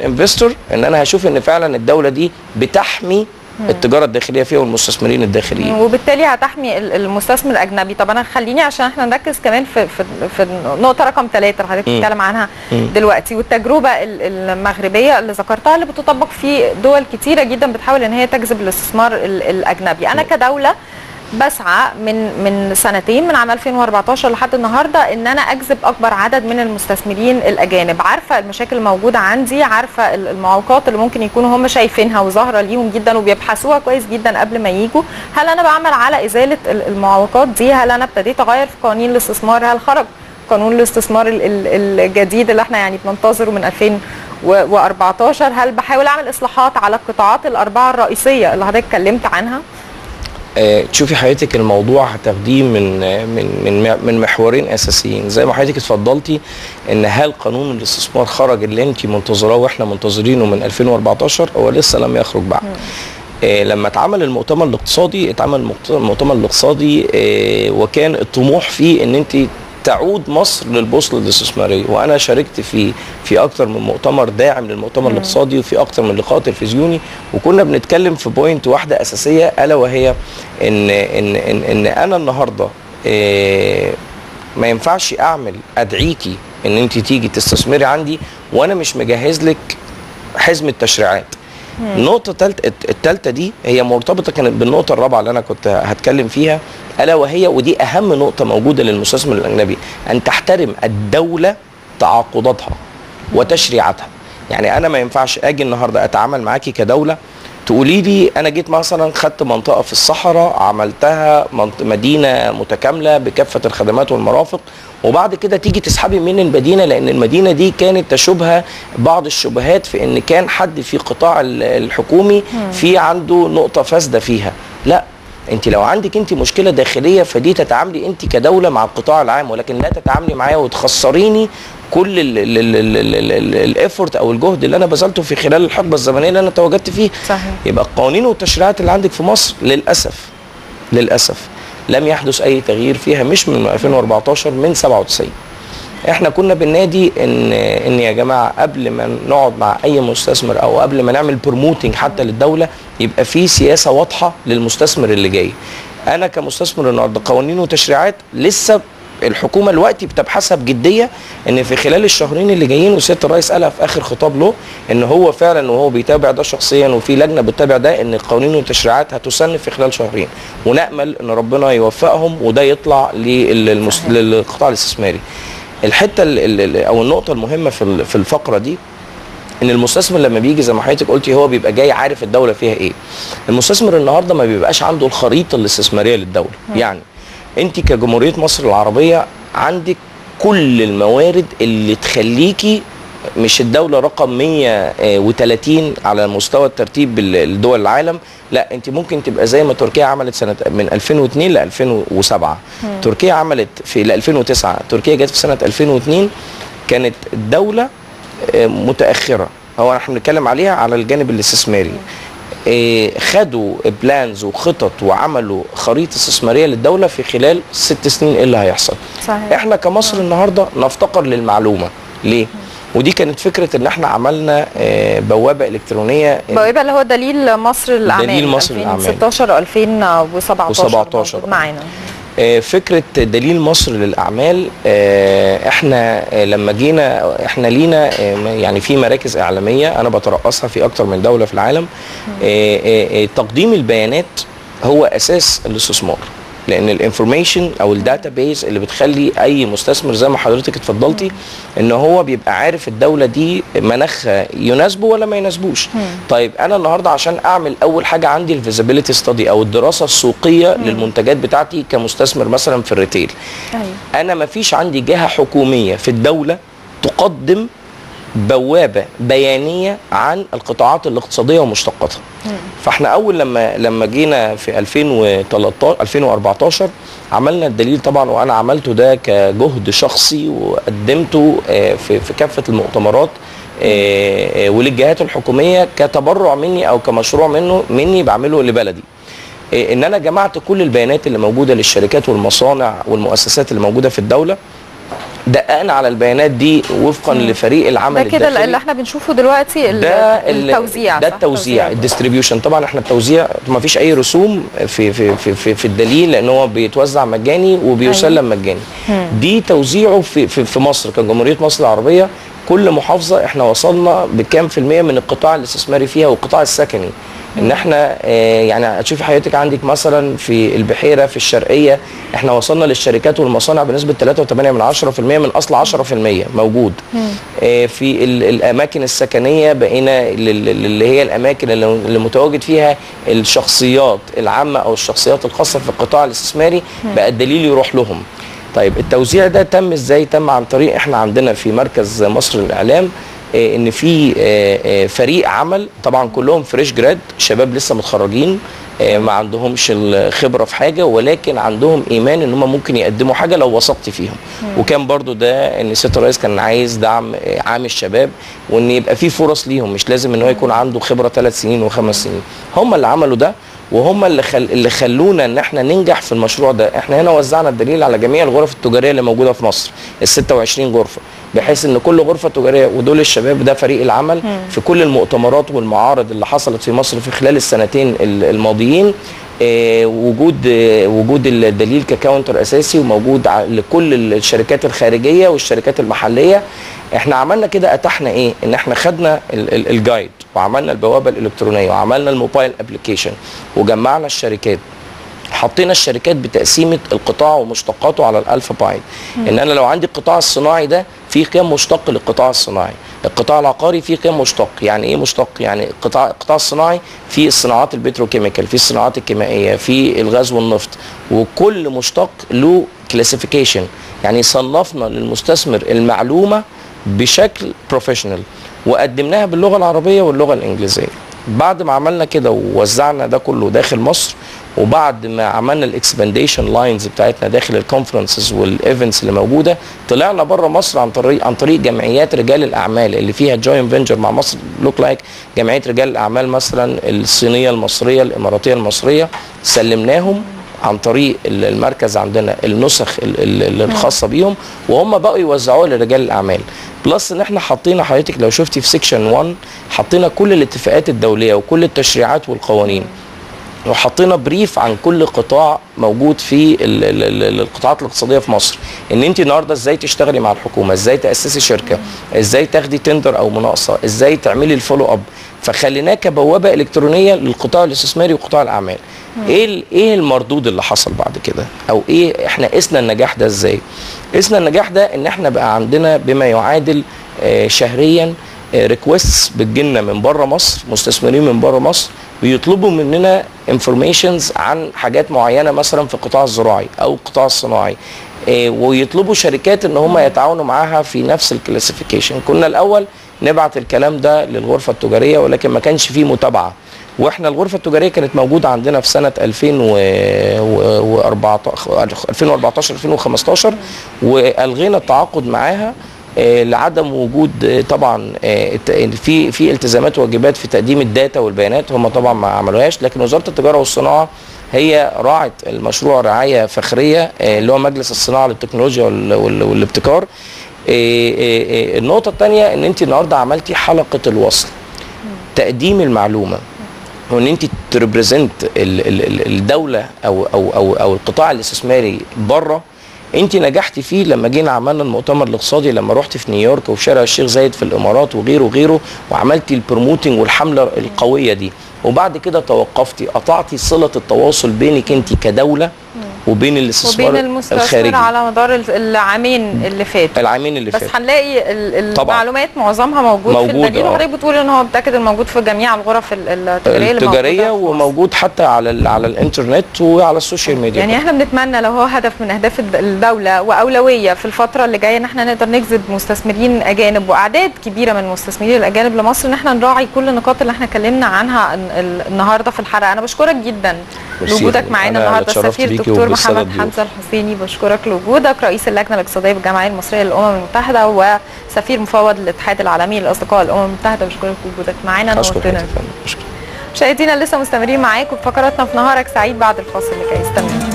انفستور ان أنا هشوف ان فعلا الدولة دي بتحمي التجارة الداخلية فيها والمستثمرين الداخليين. وبالتالي هتحمي ال- المستثمر الأجنبي. طب أنا خليني عشان إحنا نركز كمان في في, في النقطة رقم ثلاثة اللي حضرتك. بتتكلم عنها مم. دلوقتي. والتجربة ال- المغربية اللي ذكرتها اللي بتطبق في دول كتيرة جدا بتحاول إن هي تجذب الاستثمار ال- الأجنبي. أنا كدولة بسعى من من سنتين من عام 2014 لحد النهارده إن أنا أجذب أكبر عدد من المستثمرين الأجانب. عارفة المشاكل الموجودة عندي عارفة ال- المعوقات اللي ممكن يكونوا هم شايفينها وظاهرة ليهم جدا وبيبحثوها كويس جدا قبل ما يجوا هل أنا بعمل على إزالة ال- المعوقات دي؟ هل أنا ابتديت أغير في قوانين الاستثمار؟ هل خرج قانون الاستثمار ال- ال- الجديد اللي إحنا يعني بننتظره من 2014 هل بحاول أعمل إصلاحات على القطاعات الأربعة الرئيسية اللي حضرتك اتكلمت عنها؟ تشوفي حضرتك الموضوع هتاخديه من آه، من من من محورين أساسيين. زي ما حضرتك اتفضلتي إن هل قانون الاستثمار خرج اللي أنت منتظراه وإحنا منتظرينه من 2014 هو لسه لم يخرج بعد؟ آه، لما اتعمل المؤتمر الاقتصادي اتعمل المؤت- المؤتمر الاقتصادي آه، وكان الطموح فيه إن أنت تعود مصر للبوصلة الاستثمارية. وأنا شاركت في في أكتر من مؤتمر داعم للمؤتمر الاقتصادي وفي أكتر من لقاء تلفزيوني. وكنا بنتكلم في بوينت واحدة أساسية ألا وهي إن إن إن, إن أنا النهارده آه، ما ينفعش أعمل ادعيكي إن انت تيجي تستثمري عندي وأنا مش مجهز لك حزمه تشريعات النقطة التالتة التالتة دي هي مرتبطة كانت بالنقطة الرابعة اللي أنا كنت هتكلم فيها. ألا وهي ودي أهم نقطة موجودة للمستثمر الأجنبي أن تحترم الدولة تعاقداتها وتشريعاتها. يعني أنا ما ينفعش أجي النهاردة أتعامل معاكي كدولة تقولي لي أنا جيت مثلا خدت منطقة في الصحراء عملتها مدينة متكاملة بكافة الخدمات والمرافق وبعد كده تيجي تسحبي من المدينة لأن المدينة دي كانت تشوبها بعض الشبهات في إن كان حد في قطاع ال- الحكومي في عنده نقطة فاسدة فيها. لا انت لو عندك انت مشكلة داخلية فدي تتعاملي انت كدولة مع القطاع العام ولكن لا تتعاملي معايا وتخسريني كل الافورت أو الجهد اللي أنا بذلته في خلال الحقبة الزمنية اللي أنا تواجدت فيه صحيح. يبقى القوانين والتشريعات اللي عندك في مصر للأسف للأسف لم يحدث أي تغيير فيها مش من 2014 من 97 إحنا كنا بننادي ان ان يا جماعة قبل ما نقعد مع اي مستثمر أو قبل ما نعمل promoting حتى للدولة يبقى في سياسة واضحة للمستثمر اللي جاي أنا كمستثمر النهارده قوانين وتشريعات لسه الحكومة دلوقتي بتبحثها بجدية ان في خلال الشهرين اللي جايين وسياده الرئيس قالها في اخر خطاب له ان هو فعلا وهو بيتابع ده شخصيا وفي لجنة بتتابع ده ان القوانين والتشريعات هتسن في خلال شهرين ونأمل ان ربنا يوفقهم وده يطلع. للقطاع الاستثماري الحتة ال- ال- أو النقطة المهمة في في الفقرة دي إن المستثمر لما بيجي زي ما حضرتك قلتي هو بيبقى جاي عارف الدولة فيها إيه. المستثمر النهارده ما بيبقاش عنده الخريطة الاستثمارية للدولة. يعني انت كجمهورية مصر العربية عندك كل الموارد اللي تخليكي مش الدولة رقم 130 على مستوى الترتيب ال- الدول العالم. لا انت ممكن تبقى زي ما تركيا عملت سنة من 2002 ل 2007 تركيا عملت في ل 2009 تركيا جت في سنة 2002 كانت الدولة آه، متأخرة. هو إحنا بنتكلم عليها على الجانب الاستثماري. آه، خدوا بلانز وخطط وعملوا خريطة استثمارية للدولة في خلال ست سنين إيه اللي هيحصل؟ صحيح. إحنا كمصر النهارده نفتقر للمعلومة. ليه؟ ودي كانت فكرة ان إحنا عملنا آه، بوابة إلكترونية. بوابة اللي هو دليل مصر للاعمال دليل مصر للأعمال. 2016 2017 و17 موجود معانا. آه، فكرة دليل مصر للأعمال آه، إحنا لما جينا إحنا لينا يعني في مراكز إعلامية أنا بترأسها في أكتر من دولة في العالم. تقديم البيانات هو أساس الاستثمار. لأن ال information أو ال data base اللي بتخلي أي مستثمر زي ما حضرتك اتفضلتي إن هو بيبقى عارف الدولة دي مناخها يناسبه ولا ما يناسبوش. طيب أنا النهارده عشان أعمل أول حاجة عندي ال feasibility study أو الدراسة السوقية للمنتجات بتاعتي كمستثمر مثلا في ال retail أيوه. أنا ما فيش عندي جهة حكومية في الدولة تقدم بوابة بيانية عن القطاعات الاقتصادية ومشتقاتها. فاحنا أول لما لما جينا في 2013 2014 عملنا الدليل طبعا وأنا عملته ده كجهد شخصي وقدمته آه، في في كافة المؤتمرات آه، آه، وللجهات الحكومية كتبرع مني أو كمشروع منه مني بعمله لبلدي. إن أنا جمعت كل البيانات اللي موجودة للشركات والمصانع والمؤسسات اللي موجودة في الدولة دققنا على البيانات دي وفقا لفريق العمل ده كده. اللي إحنا بنشوفه دلوقتي ده ال- التوزيع ده؟ التوزيع الديستريبيوشن. طبعا إحنا التوزيع ما فيش أي رسوم في في في في, في الدليل لأن هو بيتوزع مجاني وبيسلم مجاني. دي توزيعه في في, في مصر كجمهورية مصر العربية. كل محافظة إحنا وصلنا بكام في المية من القطاع الاستثماري فيها والقطاع السكني. إن إحنا آه، يعني هتشوفي حضرتك عندك مثلا في البحيرة في الشرقية إحنا وصلنا للشركات والمصانع بنسبة 3.8 من 10% من أصل 10% موجود. آه، في ال- الأماكن السكنية بقينا لل- اللي هي الأماكن اللي متواجد فيها الشخصيات العامة أو الشخصيات الخاصة في القطاع الاستثماري بقى الدليل يروح لهم. طيب التوزيع ده تم إزاي؟ تم عن طريق إحنا عندنا في مركز مصر للإعلام إن في آه، آه، فريق عمل طبعا كلهم فريش جراد شباب لسه متخرجين آه، ما عندهمش الخبرة في حاجة ولكن عندهم إيمان إن هم ممكن يقدموا حاجة لو وثقت فيهم. وكان برضو ده إن سياده الرئيس كان عايز دعم آه، عام الشباب وإن يبقى في فرص ليهم مش لازم إن هو يكون عنده خبرة ثلاث سنين وخمس سنين. هم اللي عملوا ده وهم اللي خل... اللي خلونا إن إحنا ننجح في المشروع ده. إحنا هنا وزعنا الدليل على جميع الغرف التجارية اللي موجودة في مصر ال 26 غرفة. بحيث إن كل غرفة تجارية ودول الشباب ده فريق العمل في كل المؤتمرات والمعارض اللي حصلت في مصر في خلال السنتين ال- الماضيين آه، وجود آه، وجود الدليل ك counter أساسي وموجود لكل الشركات الخارجية والشركات المحلية. إحنا عملنا كده أتحنا إيه؟ إن إحنا خدنا ال- ال- الجايد وعملنا البوابة الإلكترونية وعملنا ال mobile application وجمعنا الشركات. حطينا الشركات بتقسيمة القطاع ومشتقاته على الالفا باين إن أنا لو عندي القطاع الصناعي ده في قيم مشتق للقطاع الصناعي. القطاع العقاري فيه قيم مشتق. يعني إيه مشتق؟ يعني القطاع القطاع الصناعي في الصناعات ال petrochemical في الصناعات الكيميائية في الغاز والنفط. وكل مشتق له classification يعني صنفنا للمستثمر المعلومة بشكل professional وقدمناها باللغة العربية واللغة الإنجليزية. بعد ما عملنا كده ووزعنا ده كله داخل مصر وبعد ما عملنا ال expandation lines بتاعتنا داخل ال conferences وال events اللي موجودة طلعنا بره مصر عن طريق عن طريق جمعيات رجال الأعمال اللي فيها joint venture مع مصر. look like جمعية رجال الأعمال مثلا الصينية المصرية الإماراتية المصرية. سلمناهم عن طريق ال- المركز عندنا النسخ ال- ال- الخاصة بيهم وهم بقوا يوزعوها لرجال الأعمال. plus إن إحنا حطينا حضرتك لو شفتي في section 1 حطينا كل الاتفاقات الدولية وكل التشريعات والقوانين. وحطينا brief عن كل قطاع موجود في ال- ال- ال- القطاعات الاقتصادية في مصر. إن أنت النهارده إزاي تشتغلي مع الحكومة؟ إزاي تأسسي شركة؟ إزاي تاخدي tender أو مناقصة؟ إزاي تعملي ال follow up فخليناه كبوابة إلكترونية للقطاع الاستثماري وقطاع الأعمال. إيه إيه المردود اللي حصل بعد كده؟ أو إيه إحنا قسنا النجاح ده إزاي؟ قسنا النجاح ده إن إحنا بقى عندنا بما يعادل آه، شهريا requests بتجيلنا من بره مصر مستثمرين من بره مصر بيطلبوا مننا informations عن حاجات معينة مثلا في القطاع الزراعي أو القطاع الصناعي. إيه، ويطلبوا شركات إن هم يتعاونوا معاها في نفس ال classification كنا الأول نبعت الكلام ده للغرفة التجارية ولكن ما كانش فيه متابعة. وإحنا الغرفة التجارية كانت موجودة عندنا في سنة 2014 2014 2015 والغينا التعاقد معاها آه، لعدم وجود آه، طبعا آه، في في التزامات وواجبات في تقديم الداتا والبيانات هم طبعا ما عملوهاش لكن وزارة التجارة والصناعة هي راعت المشروع رعاية فخرية آه، اللي هو مجلس الصناعة للتكنولوجيا وال- وال- والابتكار. آه، آه، آه، النقطة الثانية إن أنت النهارده عملتي حلقة الوصل تقديم المعلومة وإن أنت ت represent الدولة أو أو أو أو القطاع الاستثماري بره انت نجحتي فيه لما جينا عملنا المؤتمر الاقتصادي لما رحت في نيويورك وفي شارع الشيخ زايد في الامارات وغيره وغيره وعملتي ال promoting والحملة القوية دي. وبعد كده توقفتي قطعتي صلة التواصل بينك انت كدولة وبين الاستثمار وبين المستثمر الخارجي. على مدار ال- العامين اللي فاتوا العامين اللي بس فاتوا هنلاقي ال- طبعاً. المعلومات معظمها موجود, في موجود، البديل آه. وحضرتك بتقول إن هو متأكد إنه موجود في جميع الغرف ال- التجارية التجارية في. وموجود حتى على ال- على الإنترنت وعلى السوشيال ميديا. يعني إحنا بنتمنى لو هو هدف من أهداف الد- الدولة وأولوية في الفترة اللي جاية إن إحنا نقدر نجذب مستثمرين أجانب وأعداد كبيرة من المستثمرين الأجانب لمصر إن إحنا نراعي كل النقاط اللي إحنا اتكلمنا عنها ال- ال- النهارده في الحلقة. أنا بشكرك جدا. لوجودك معانا النهارده. السفير الدكتور محمد. حمزة الحسيني بشكرك لوجودك. رئيس اللجنة الاقتصادية بالجمعية المصرية للأمم المتحدة وسفير مفوض الاتحاد العالمي لاصدقاء الامم المتحدة. بشكرك لوجودك معانا. نورتنا. مشاهدينا لسه مستمرين معاكم في فقراتنا في نهارك سعيد بعد الفاصل اللي جاي. استنوا